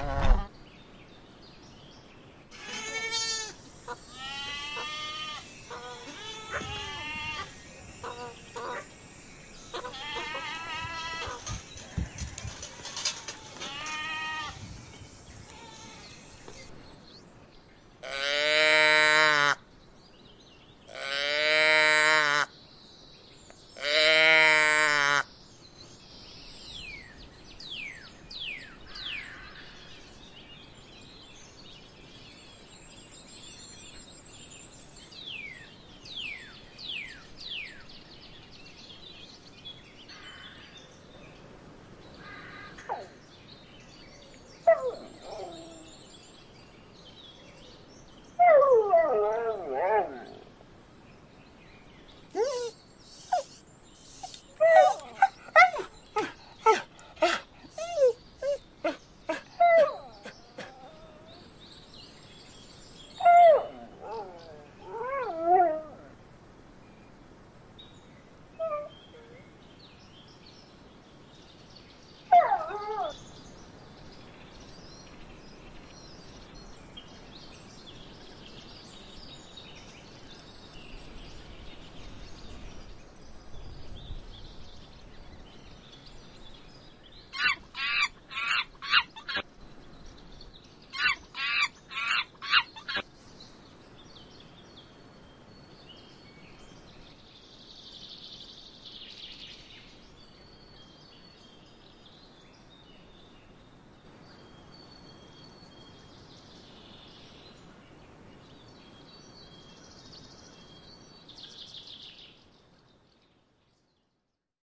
Uh...